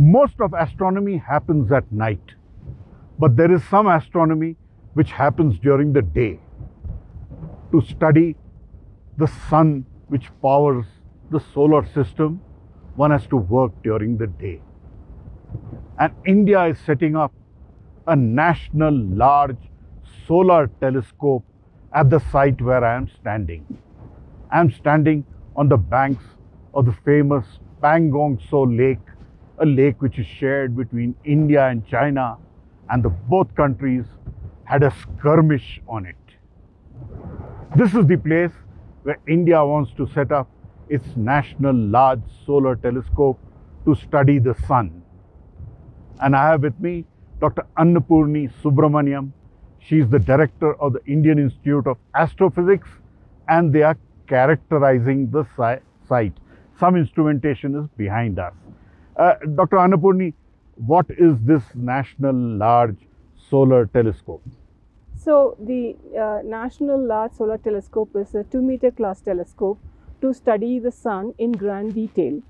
Most of astronomy happens at night, but there is some astronomy which happens during the day to study the sun which powers the solar system. One has to work during the day. And India is setting up a national large solar telescope at the site where I am standing. I am standing on the banks of the famous Pangong Tso Lake, a lake which is shared between India and China, and the both countries had a skirmish on it. This is the place where India wants to set up its national large solar telescope to study the sun. And I have with me Dr. Annapurni Subramaniam. She is the director of the Indian Institute of Astrophysics, and they are characterizing the site. Some instrumentation is behind us. Uh, Dr. Annapurni, what is this National Large Solar Telescope? So the uh, National Large Solar Telescope is a 2 meter class telescope to study the sun in grand detail.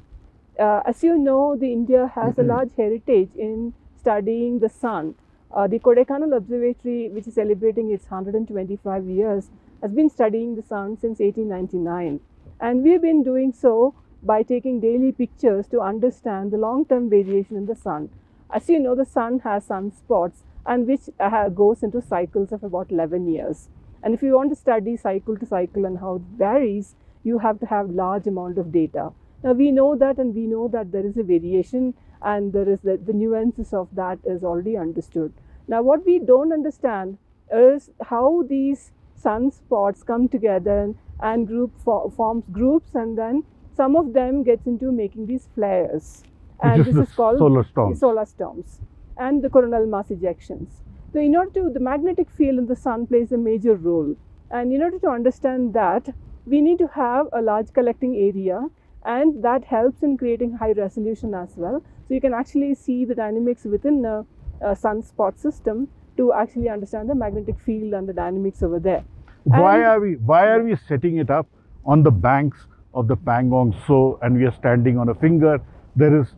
Uh, as you know, the India has a large heritage in studying the sun. Uh, the Kodaikanal Observatory, which is celebrating its 125 years, has been studying the sun since 1899. And we've been doing so by taking daily pictures to understand the long-term variation in the sun. As you know, the sun has sunspots and which uh, goes into cycles of about 11 years. And if you want to study cycle to cycle and how it varies, you have to have large amount of data. Now we know that and we know that there is a variation and there is the, the nuances of that is already understood. Now what we don't understand is how these sunspots come together and group for, forms groups and then some of them gets into making these flares. And this is called solar storm. solar storms and the coronal mass ejections. So in order to, the magnetic field in the sun plays a major role. And in order to understand that, we need to have a large collecting area and that helps in creating high resolution as well. So you can actually see the dynamics within a, a uh, sunspot system to actually understand the magnetic field and the dynamics over there. Why And- are we why are we setting it up on the banks of the Pangong Tso and we are standing on a finger? There is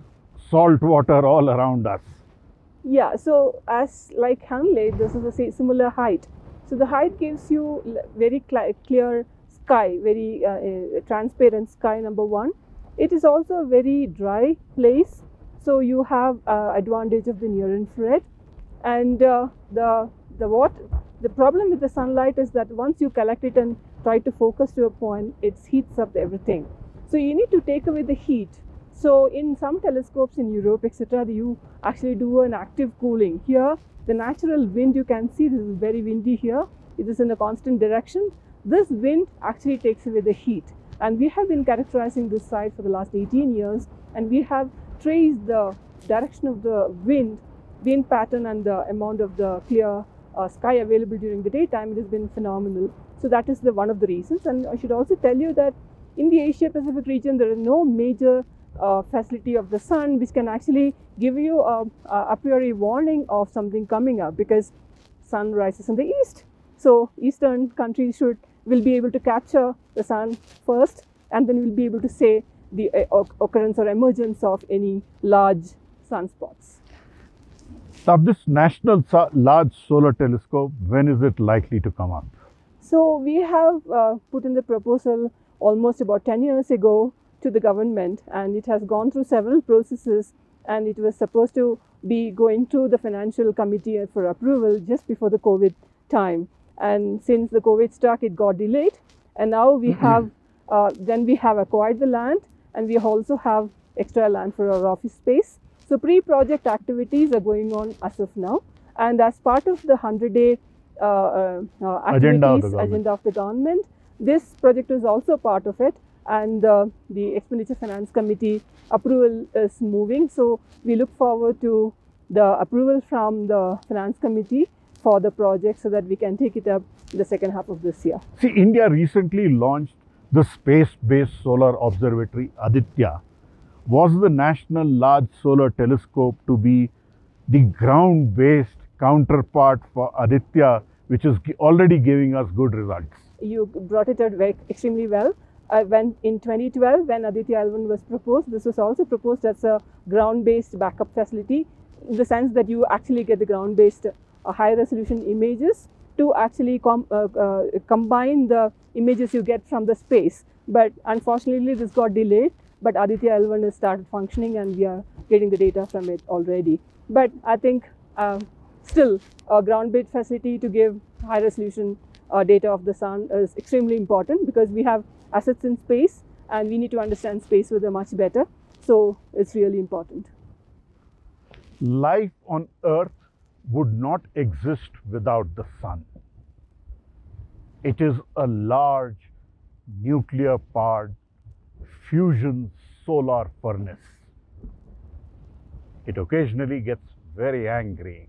salt water all around us. Yeah, so as like Hanle, this is a similar height. So the height gives you very clear sky, very uh, transparent sky. Number one, it is also a very dry place, so you have uh, advantage of the near infrared, and uh, the the what the problem with the sunlight is that once you collect it and try to focus to a point, it heats up everything. So you need to take away the heat. So in some telescopes in Europe, etc., you actually do an active cooling. Here, the natural wind you can see this is very windy here. It is in a constant direction. This wind actually takes away the heat. And we have been characterizing this site for the last 18 years, and we have traced the direction of the wind, wind pattern, and the amount of the clear uh, sky available during the daytime. It has been phenomenal. So that is the one of the reasons. And I should also tell you that in the Asia Pacific region, there is no major uh, facility of the sun which can actually give you a, a a priori warning of something coming up because sun rises in the east. So eastern countries should will be able to capture the sun first, and then will be able to say the uh, occurrence or emergence of any large sunspots. Now, this National Large Solar Telescope, when is it likely to come up? So we have uh, put in the proposal almost about 10 years ago to the government and it has gone through several processes and it was supposed to be going to the financial committee for approval just before the COVID time. And since the COVID struck, it got delayed. And now we have, uh, then we have acquired the land and we also have extra land for our office space. So pre-project activities are going on as of now. And as part of the 100-day uh, uh, uh, Uh, uh, uh, agenda of the activities, agenda of the government, this project is also part of it. And uh, the Expenditure Finance Committee approval is moving. So we look forward to the approval from the Finance Committee for the project so that we can take it up in the second half of this year. See, India recently launched the space-based solar observatory Aditya. Was the National Large Solar Telescope to be the ground-based counterpart for Aditya, which is already giving us good results? you brought it out very extremely well. uh, when in 2012 when Aditya L1 was proposed, this was also proposed as a ground-based backup facility in the sense that you actually get the ground-based uh, high-resolution images to actually com- uh, uh, combine the images you get from the space. But unfortunately, this got delayed. But Aditya L1 has started functioning, and we are getting the data from it already. But I think uh, still a ground-based facility to give high-resolution uh, data of the sun is extremely important because we have assets in space, and we need to understand space with weather much better. So it's really important. Life on Earth would not exist without the sun. It is a large nuclear powered fusion solar furnace. It occasionally gets very angry,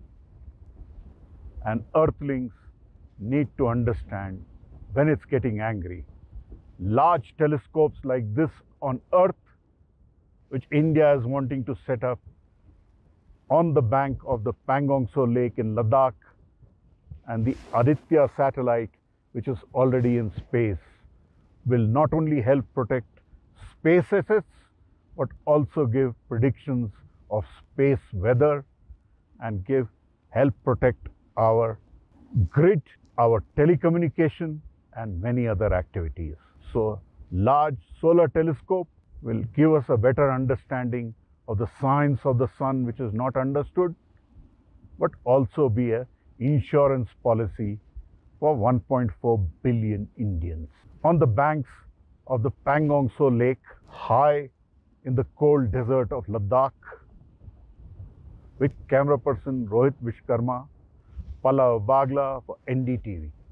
and earthlings need to understand when it's getting angry. Large telescopes like this on Earth, which India is wanting to set up on the bank of the Pangong Tso Lake in Ladakh, and the Aditya satellite, which is already in space, will not only help protect space assets but also give predictions of space weather and give help protect our grid, our telecommunication, and many other activities. So, large solar telescope will give us a better understanding of the science of the sun, which is not understood, but also be a insurance policy for 1.4 billion Indians. On the banks of the Pangong Tso Lake, high in the cold desert of Ladakh, with camera person Rohit Vishkarma, Pallav Bagla for NDTV.